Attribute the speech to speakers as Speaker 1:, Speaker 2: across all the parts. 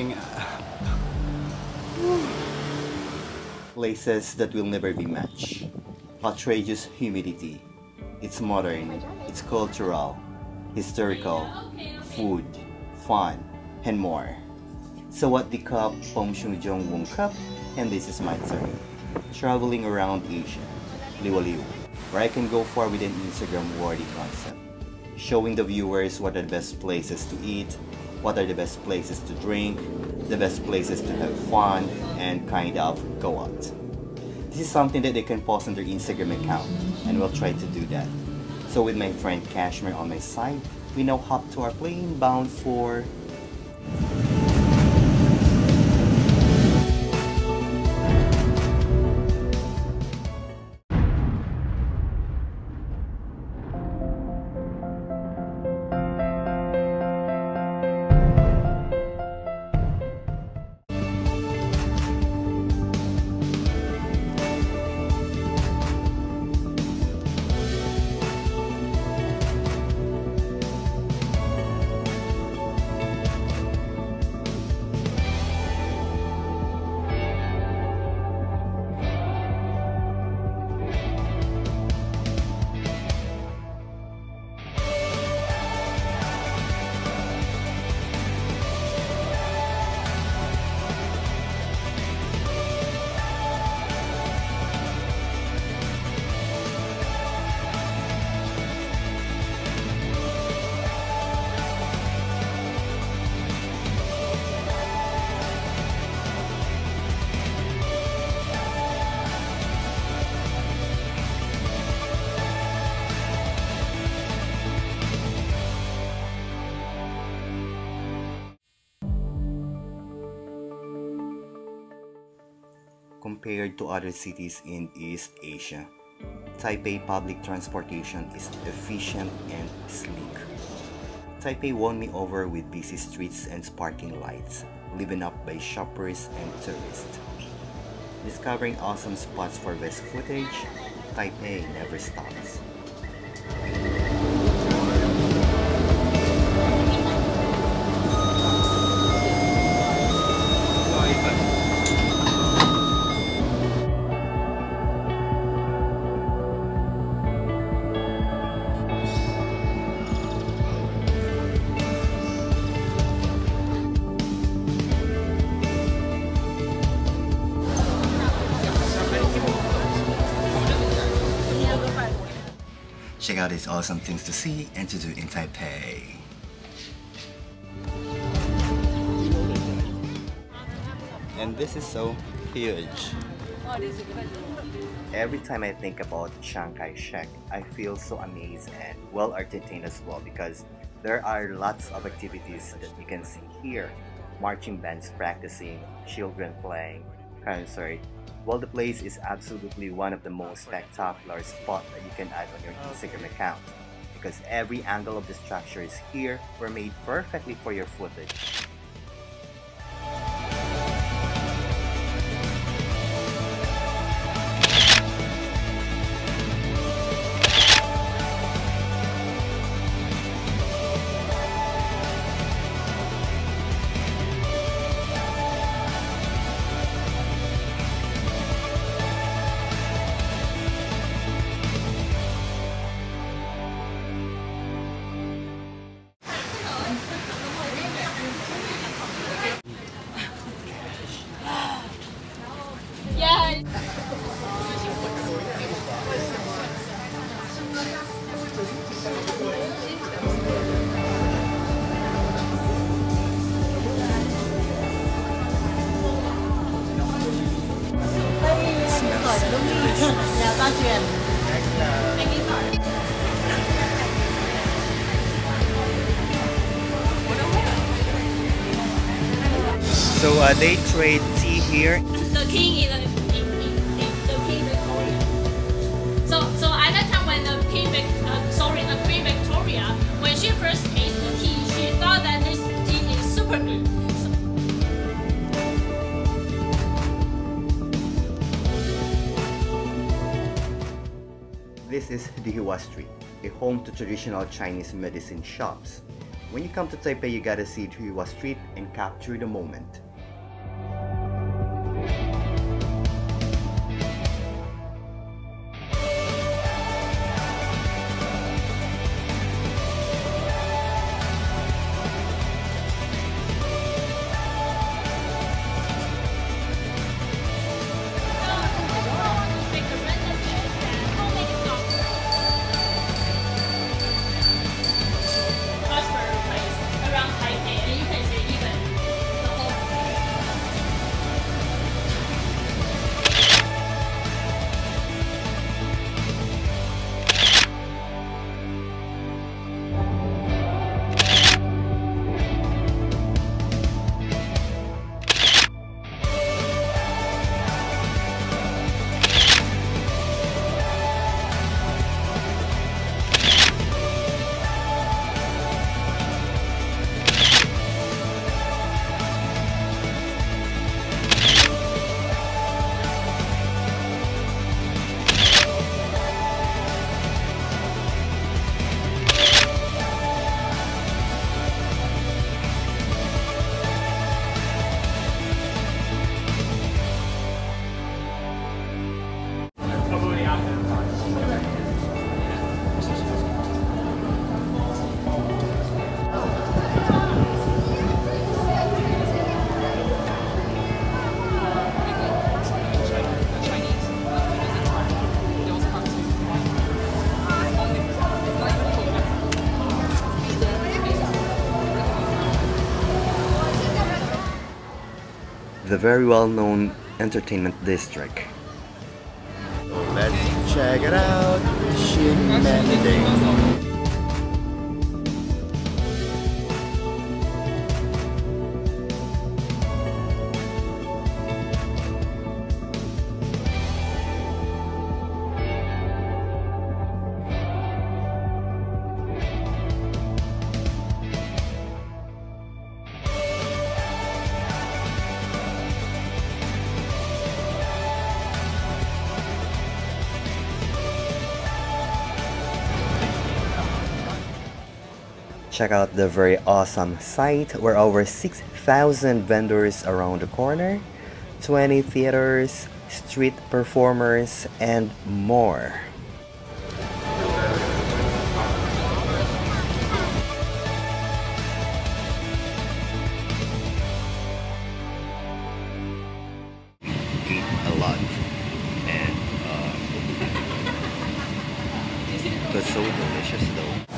Speaker 1: going. Uh, places that will never be matched. Outrageous humidity. It's modern, it's cultural, historical, food, fun, and more. So what the cup, Pom Joong Wong Cup, and this is my turn. Traveling around Asia, Liwaliw, where I can go far with an Instagram-worthy concept. Showing the viewers what are the best places to eat, what are the best places to drink, the best places to have fun, and kind of go out. This is something that they can post on their Instagram account, and we'll try to do that. So with my friend Cashmere on my side, we now hop to our plane bound for compared to other cities in East Asia. Taipei public transportation is efficient and sleek. Taipei won me over with busy streets and sparkling lights, living up by shoppers and tourists. Discovering awesome spots for best footage, Taipei never stops. Out these awesome things to see and to do in Taipei. And this is so huge. Every time I think about Chiang Kai-shek, I feel so amazed and well entertained as well because there are lots of activities that you can see here. Marching bands practicing, children playing, Uh, concert, well, the place is absolutely one of the most spectacular spots that you can add on your Instagram account. Because every angle of the structures here. Were made perfectly for your footage. So uh, they trade tea here.
Speaker 2: The king is. So so at that time when the uh, sorry the queen Victoria when she first tasted the tea she thought that this tea is super good.
Speaker 1: This is Dihua Street, a home to traditional Chinese medicine shops. When you come to Taipei, you gotta see Dihua Street and capture the moment. Very well-known entertainment district. let's check it out, Shin Check out the very awesome site where over 6,000 vendors around the corner, 20 theaters, street performers, and more. A lot and uh, so delicious though.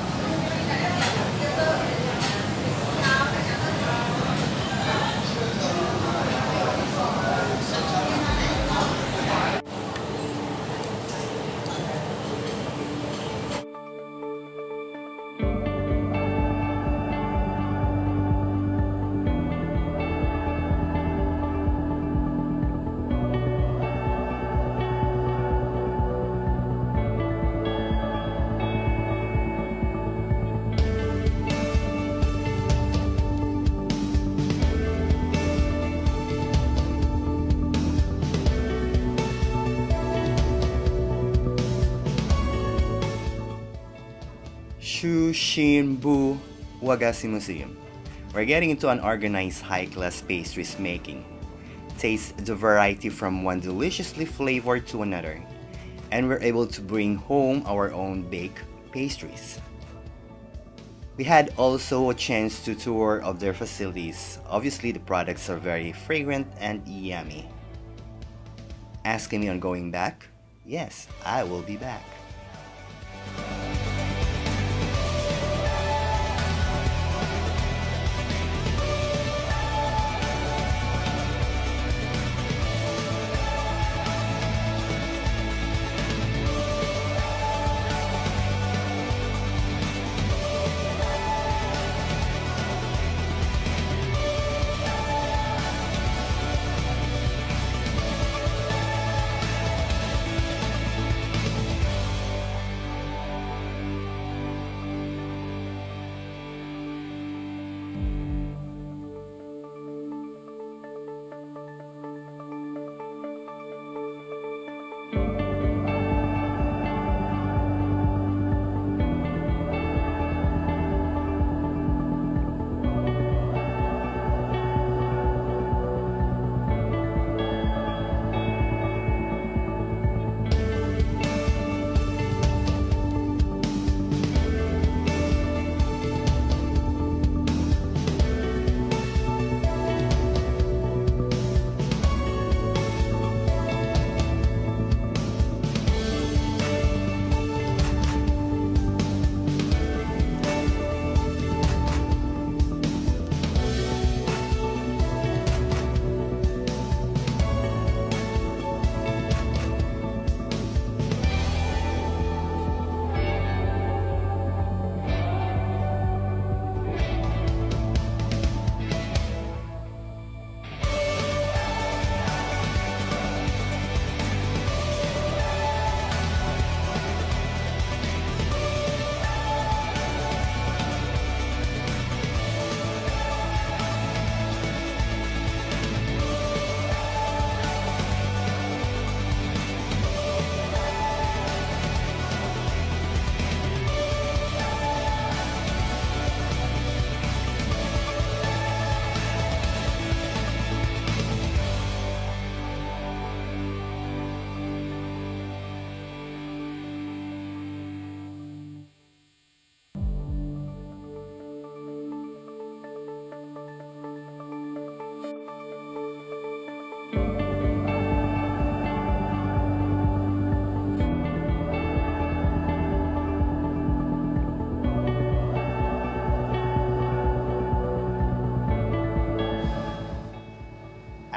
Speaker 1: Shushinbu Wagashi Museum. We're getting into an organized high-class pastries making. Taste the variety from one deliciously flavored to another. And we're able to bring home our own baked pastries. We had also a chance to tour of their facilities. Obviously, the products are very fragrant and yummy. Asking me on going back? Yes, I will be back.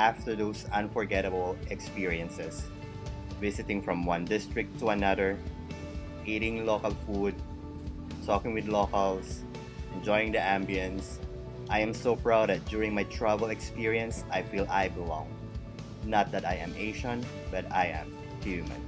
Speaker 1: After those unforgettable experiences, visiting from one district to another, eating local food, talking with locals, enjoying the ambience, I am so proud that during my travel experience, I feel I belong. Not that I am Asian, but I am human.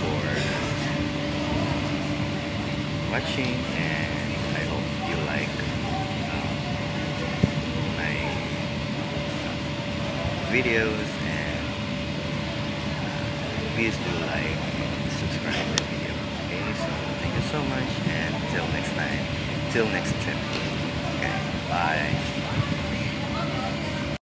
Speaker 1: For watching and I hope you like um, my uh, videos